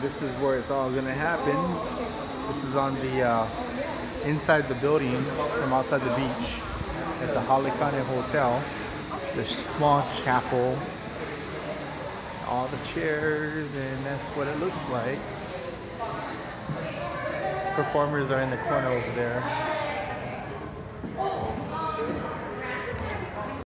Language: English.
this is where it's all gonna happen. This is on the uh, inside the building from outside the beach at the Halekulani Hotel. The small chapel, all the chairs, and that's what it looks like. Performers are in the corner over there.